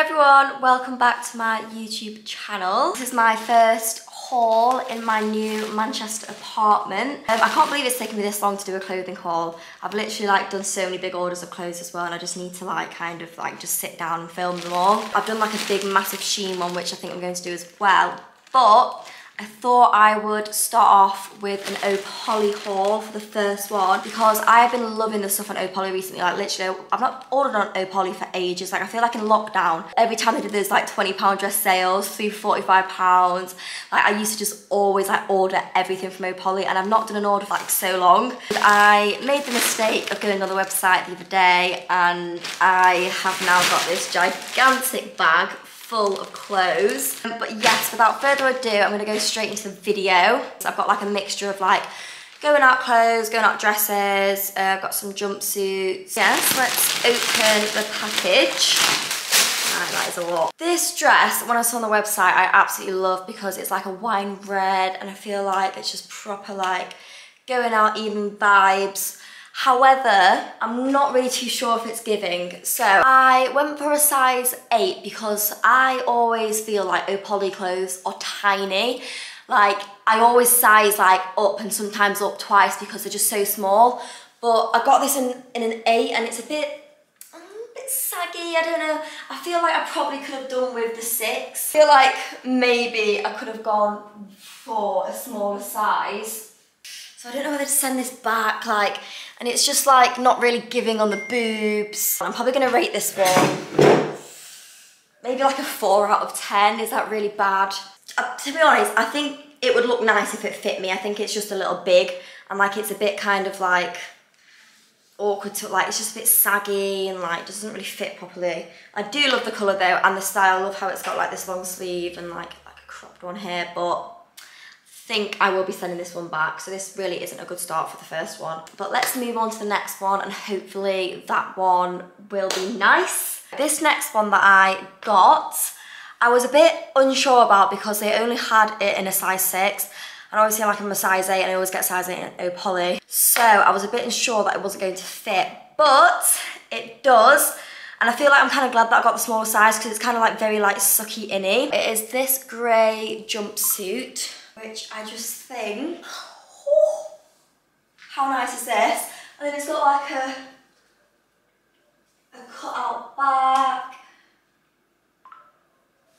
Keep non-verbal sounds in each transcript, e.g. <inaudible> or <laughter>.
everyone, welcome back to my YouTube channel. This is my first haul in my new Manchester apartment. Um, I can't believe it's taken me this long to do a clothing haul. I've literally like done so many big orders of clothes as well and I just need to like kind of like just sit down and film them all. I've done like a big massive Shein one which I think I'm going to do as well. But I thought I would start off with an Opoly haul for the first one because I've been loving the stuff on Opoly recently. Like literally, I've not ordered on Opoly for ages. Like I feel like in lockdown, every time they did those like 20 pound dress sales, three 45 pounds, like I used to just always like order everything from Opoly and I've not done an order for like so long. I made the mistake of going on the website the other day and I have now got this gigantic bag full of clothes. But yes, without further ado, I'm gonna go straight into the video. So I've got like a mixture of like going out clothes, going out dresses, uh, I've got some jumpsuits. Yes, let's open the package. that is a lot. This dress, when I saw on the website, I absolutely love because it's like a wine red and I feel like it's just proper like going out even vibes. However, I'm not really too sure if it's giving. So I went for a size 8 because I always feel like Opoly clothes are tiny. Like, I always size like up and sometimes up twice because they're just so small. But I got this in, in an 8 and it's a bit a bit saggy, I don't know. I feel like I probably could have done with the six. I feel like maybe I could have gone for a smaller size. So I don't know whether to send this back, like, and it's just like not really giving on the boobs. I'm probably gonna rate this one maybe like a four out of 10. Is that really bad? Uh, to be honest, I think it would look nice if it fit me. I think it's just a little big and like it's a bit kind of like awkward to like, it's just a bit saggy and like doesn't really fit properly. I do love the colour though and the style. I love how it's got like this long sleeve and like, like a cropped one here, but think I will be sending this one back. So this really isn't a good start for the first one. But let's move on to the next one and hopefully that one will be nice. This next one that I got, I was a bit unsure about because they only had it in a size 6 and obviously like I'm a size 8 and I always get size 8 in Opoly. Oh, so I was a bit unsure that it wasn't going to fit, but it does. And I feel like I'm kind of glad that I got the smaller size because it's kind of like very like sucky inny. It is this grey jumpsuit which I just think, oh, how nice is this? And then it's got like a, a cut out back.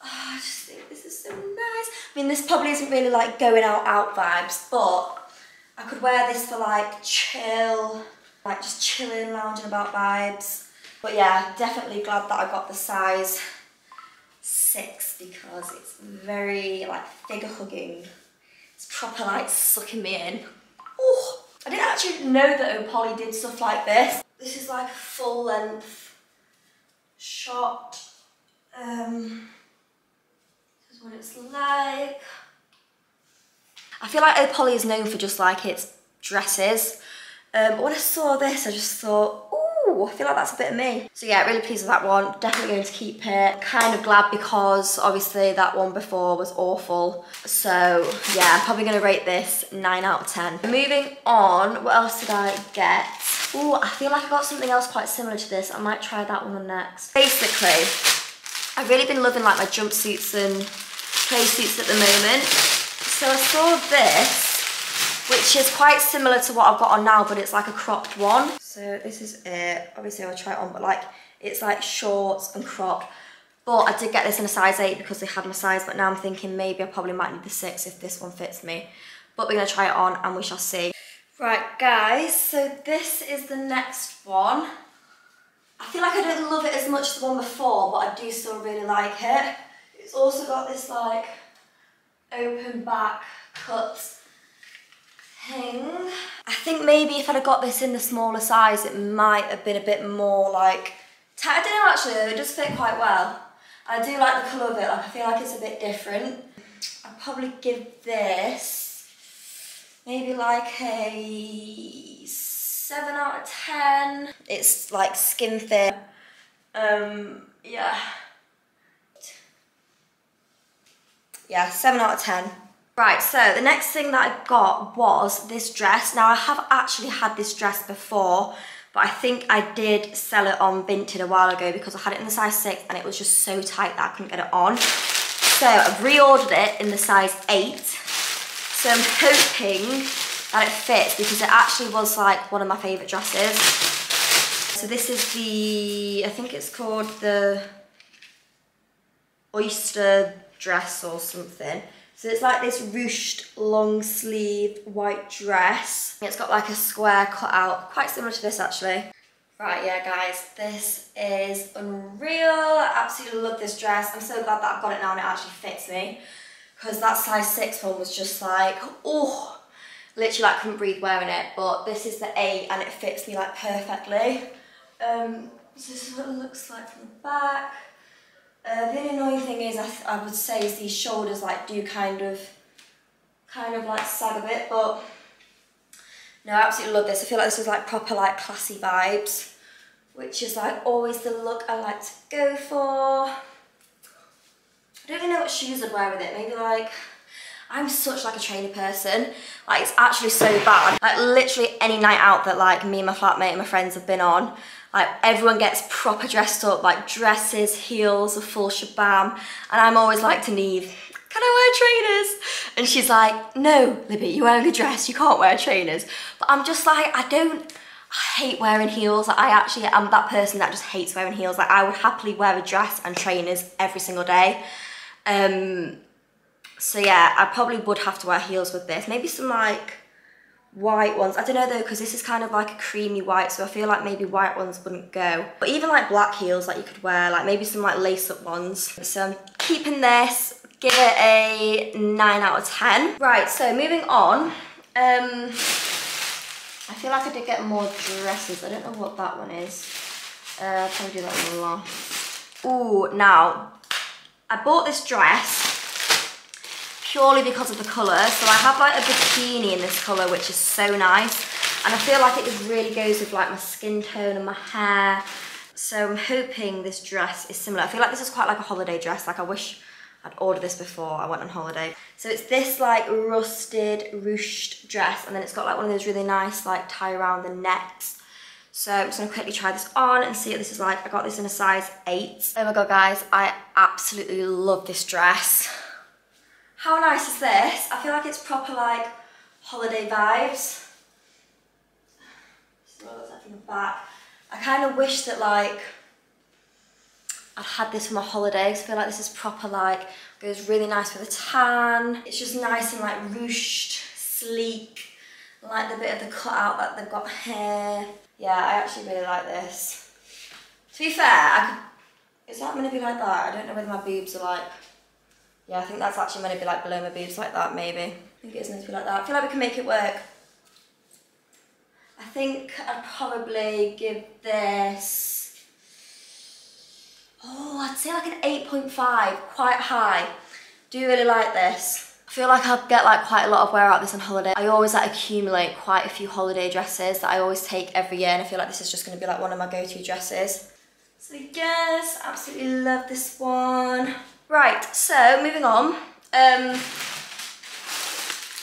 Oh, I just think this is so nice. I mean, this probably isn't really like going out out vibes, but I could wear this for like chill, like just chilling, lounging about vibes. But yeah, definitely glad that I got the size six because it's very like figure hugging proper like sucking me in. Oh, I didn't actually know that Opoly did stuff like this. This is like a full length shot. Um, this is what it's like. I feel like Opoly is known for just like its dresses. Um, but when I saw this, I just thought, Ooh, I feel like that's a bit of me. So yeah, really pleased with that one. Definitely going to keep it. Kind of glad because obviously that one before was awful. So yeah, I'm probably going to rate this 9 out of 10. Moving on, what else did I get? Ooh, I feel like I got something else quite similar to this. I might try that one next. Basically, I've really been loving like my jumpsuits and play suits at the moment. So I saw this which is quite similar to what I've got on now, but it's like a cropped one. So this is it. Obviously I'll try it on, but like it's like shorts and cropped. But I did get this in a size 8 because they had my size, but now I'm thinking maybe I probably might need the 6 if this one fits me. But we're going to try it on and we shall see. Right, guys, so this is the next one. I feel like I don't love it as much as the one before, but I do still really like it. It's also got this like open back cut I think maybe if I'd have got this in the smaller size, it might have been a bit more like, I don't know actually, it does fit quite well. I do like the colour of it, like I feel like it's a bit different. I'd probably give this maybe like a 7 out of 10. It's like skin thin. Um, yeah. Yeah, 7 out of 10. Right, so the next thing that I got was this dress. Now I have actually had this dress before, but I think I did sell it on Vinted a while ago because I had it in the size 6 and it was just so tight that I couldn't get it on. So I've reordered it in the size 8. So I'm hoping that it fits because it actually was like one of my favourite dresses. So this is the, I think it's called the oyster dress or something. So it's like this ruched long sleeve white dress. It's got like a square cut out, quite similar to this actually. Right, yeah guys, this is unreal. I absolutely love this dress. I'm so glad that I've got it now and it actually fits me. Because that size six one was just like, oh, literally like couldn't breathe wearing it. But this is the eight and it fits me like perfectly. Um, so this is what it looks like from the back. Uh, the only annoying thing is, I, I would say, is these shoulders like do kind of, kind of like sag a bit, but no, I absolutely love this. I feel like this is like proper like classy vibes, which is like always the look I like to go for. I don't even know what shoes I'd wear with it. Maybe like, I'm such like a trainer person. Like it's actually so bad. Like literally any night out that like me and my flatmate and my friends have been on, like everyone gets proper dressed up, like dresses, heels, a full shabam. And I'm always like to Neve, can I wear trainers? And she's like, no, Libby, wearing a dress, you can't wear trainers. But I'm just like, I don't, I hate wearing heels. Like, I actually am that person that just hates wearing heels. Like I would happily wear a dress and trainers every single day. Um, so yeah, I probably would have to wear heels with this. Maybe some like white ones. I don't know though, because this is kind of like a creamy white, so I feel like maybe white ones wouldn't go. But even like black heels like you could wear, like maybe some like lace-up ones. So I'm keeping this, give it a 9 out of 10. Right, so moving on. Um, I feel like I did get more dresses. I don't know what that one is. Uh, I'll probably do that one. Ooh, now, I bought this dress purely because of the colour. So I have like a bikini in this colour, which is so nice. And I feel like it just really goes with like my skin tone and my hair. So I'm hoping this dress is similar. I feel like this is quite like a holiday dress. Like I wish I'd ordered this before I went on holiday. So it's this like rusted, ruched dress. And then it's got like one of those really nice like tie around the necks. So I'm just gonna quickly try this on and see what this is like. I got this in a size eight. Oh my God, guys, I absolutely love this dress. <laughs> How nice is this? I feel like it's proper like holiday vibes. from the back. I kind of wish that like I'd had this for my holidays. I feel like this is proper like, goes really nice with a tan. It's just nice and like ruched, sleek. I like the bit of the cutout that they've got here. Yeah, I actually really like this. To be fair, I could, is that going to be like that? I don't know whether my boobs are like yeah, I think that's actually meant to be like below my boobs like that, maybe. I think it is meant to be like that. I feel like we can make it work. I think I'd probably give this, oh, I'd say like an 8.5, quite high. Do you really like this. I feel like I'll get like quite a lot of wear out of this on holiday. I always like accumulate quite a few holiday dresses that I always take every year and I feel like this is just going to be like one of my go-to dresses. So yes, absolutely love this one. Right, so moving on. Um,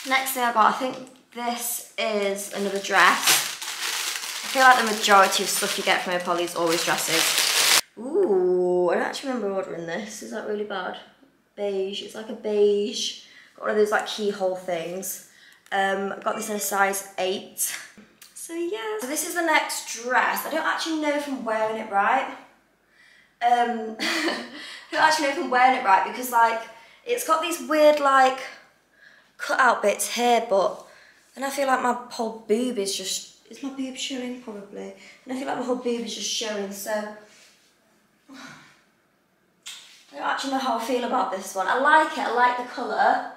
next thing I got, I think this is another dress. I feel like the majority of stuff you get from Opoly is always dresses. Ooh, I don't actually remember ordering this. Is that really bad? Beige, it's like a beige. Got one of those like keyhole things. Um, got this in a size eight. So yeah. So this is the next dress. I don't actually know if I'm wearing it right. Um, <laughs> I don't actually know if I'm wearing it right? Because like it's got these weird like cut out bits here but and I feel like my whole boob is just is my boob showing probably? And I feel like my whole boob is just showing so <sighs> I don't actually know how I feel about this one. I like it, I like the colour.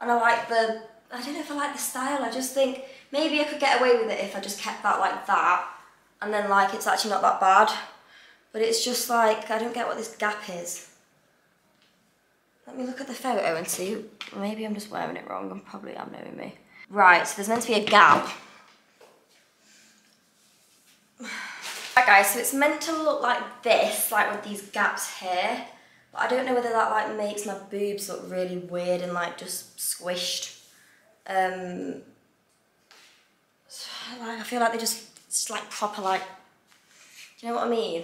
And I like the I don't know if I like the style, I just think maybe I could get away with it if I just kept that like that. And then like it's actually not that bad. But it's just like, I don't get what this gap is. Let me look at the photo and see. Maybe I'm just wearing it wrong. I'm probably am knowing me. Right, so there's meant to be a gap. <sighs> Right guys, so it's meant to look like this, like with these gaps here. But I don't know whether that like makes my boobs look really weird and like just squished. Um, <sighs> like, I feel like they just It's like proper like, do you know what I mean?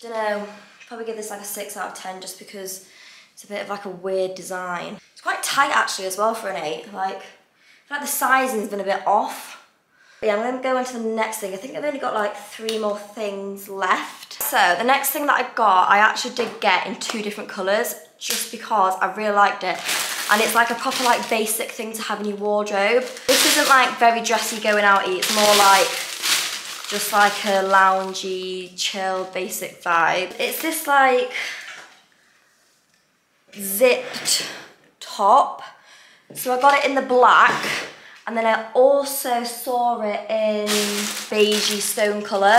Don't know, probably give this like a six out of 10 just because it's a bit of like a weird design. It's quite tight actually as well for an eight. Like, I feel like the sizing's been a bit off. But yeah, I'm gonna go on to the next thing. I think I've only got like three more things left. So the next thing that I got, I actually did get in two different colors just because I really liked it. And it's like a proper like basic thing to have in your wardrobe. This isn't like very dressy going out it's more like just like a loungy, chill, basic vibe. It's this like zipped top. So I got it in the black and then I also saw it in beigey stone colour.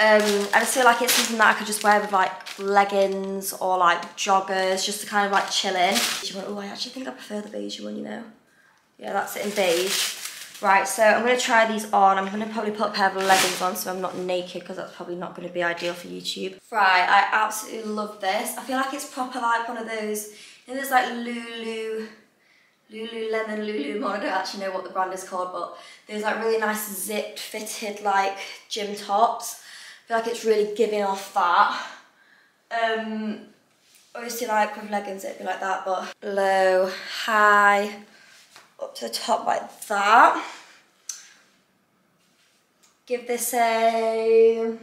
Um, I just feel like it's something that I could just wear with like leggings or like joggers just to kind of like chill in. Oh, I actually think I prefer the beige one, you know. Yeah, that's it in beige. Right, so I'm going to try these on. I'm going to probably put a pair of leggings on so I'm not naked because that's probably not going to be ideal for YouTube. Right, I absolutely love this. I feel like it's proper like one of those, you know, there's like Lulu, Lululemon, Lululemon, I don't actually know what the brand is called, but there's like really nice zipped fitted like gym tops. I feel like it's really giving off that. Um, obviously like with leggings it'd be like that, but low, high, up to the top like that. Give this a,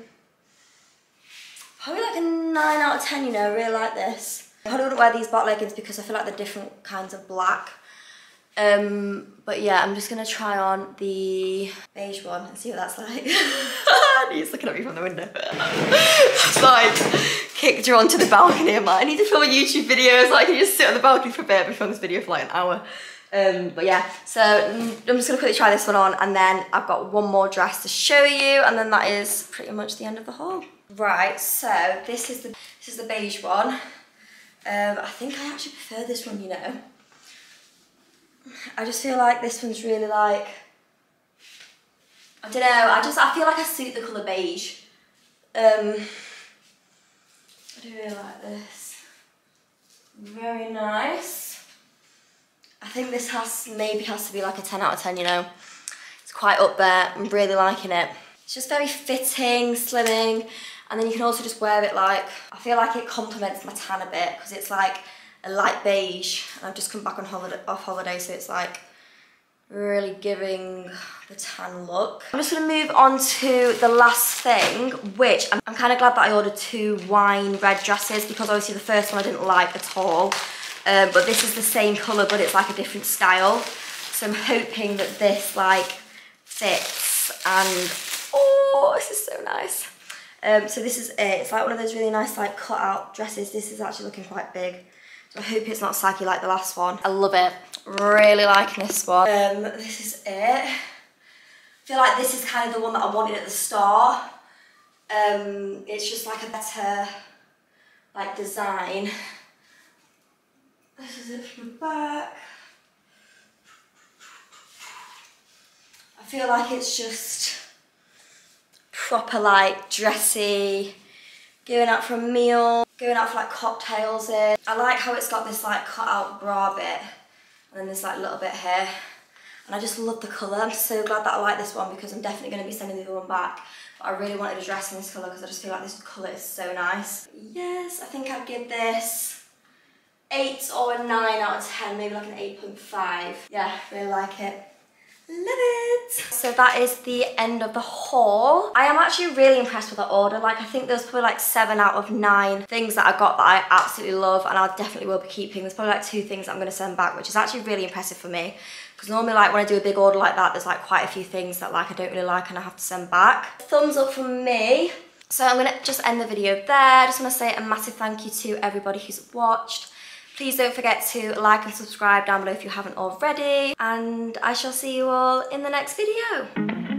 probably like a 9 out of 10, you know, I really like this. I probably wouldn't wear these black leggings because I feel like they're different kinds of black. Um, but yeah, I'm just gonna try on the beige one and see what that's like. <laughs> He's looking at me from the window. it's like kicked her onto the balcony. I'm like, I need to film a YouTube video so I can just sit on the balcony for a bit and film this video for like an hour. Um, but yeah, so mm, I'm just gonna quickly try this one on and then I've got one more dress to show you and then that is pretty much the end of the haul. Right, so this is the this is the beige one. Um, I think I actually prefer this one, you know. I just feel like this one's really like, I don't know, I just, I feel like I suit the colour beige. Um, I do really like this. Very nice. I think this has, maybe has to be like a 10 out of 10, you know. It's quite up there, I'm really liking it. It's just very fitting, slimming, and then you can also just wear it like, I feel like it complements my tan a bit, because it's like, a light beige. And I've just come back on holiday, off holiday, so it's like really giving the tan look. I'm just gonna move on to the last thing, which I'm, I'm kind of glad that I ordered two wine red dresses because obviously the first one I didn't like at all. Um, but this is the same colour, but it's like a different style. So I'm hoping that this like fits and, oh, this is so nice. Um, so this is it. It's like one of those really nice like cut out dresses. This is actually looking quite big. So I hope it's not saggy like the last one. I love it. Really liking this one. Um, this is it. I feel like this is kind of the one that I wanted at the start. Um, it's just like a better like design. This is it from the back. I feel like it's just proper like dressy, going out for a meal, going out for like cocktails in. I like how it's got this like cut out bra bit and then this like little bit here. And I just love the colour. I'm so glad that I like this one because I'm definitely going to be sending the other one back. But I really wanted a dress in this colour because I just feel like this colour is so nice. Yes, I think I'd give this 8 or a 9 out of 10, maybe like an 8.5. Yeah, really like it. Love it! So that is the end of the haul. I am actually really impressed with the order. Like, I think there's probably like seven out of nine things that I got that I absolutely love and I definitely will be keeping. There's probably like two things I'm going to send back, which is actually really impressive for me. Because normally, like, when I do a big order like that, there's like quite a few things that like I don't really like and I have to send back. Thumbs up from me. So I'm going to just end the video there. I just want to say a massive thank you to everybody who's watched. Please don't forget to like and subscribe down below if you haven't already. And I shall see you all in the next video.